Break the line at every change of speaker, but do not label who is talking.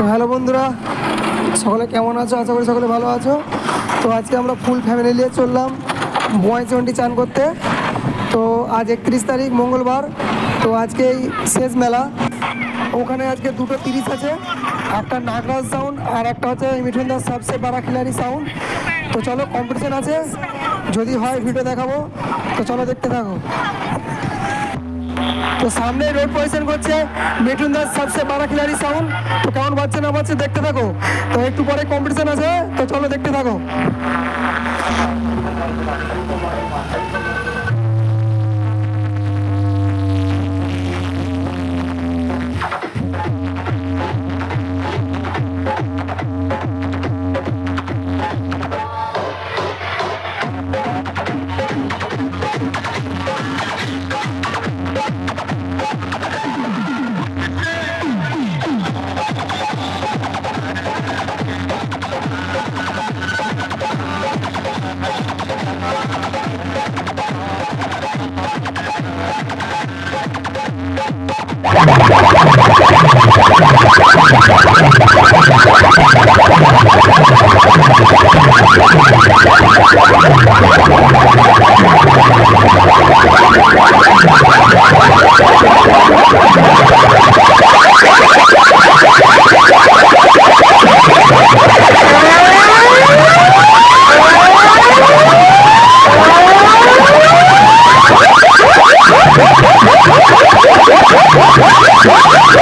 তো হ্যালো বন্ধুরা, সকলে কেমন আছো? আশা করি সকলে ভালো আছো। তো আজকে আমরা ফুল ফ্যামিলি নিয়ে চললাম বয়চন্ডি চান করতে। তো আজ একত্রিশ তারিখ, মঙ্গলবার। তো আজকে এই শেষ মেলা। ওখানে আজকে দুটো তিরিশ আছে। একটা নাগরাজ সাউন্ড আর একটা হচ্ছে মিঠুন দাস সবসে বারা খিলাড়ি সাউন্ড তো চলো কম্পিটিশন আছে। যদি হয় ভিডিও দেখাবো। তো চলো দেখতে থাকো। তো সামনে রোড পজিশন করছে মিঠুন দাস সবচেয়ে বারা খেলাড়ি সাউন্ড তো কেমন বাচ্চা না বাচ্চা দেখতে থাকো। তো একটু পরে কম্পিটিশন আছে, তো চলো দেখতে থাকো। What?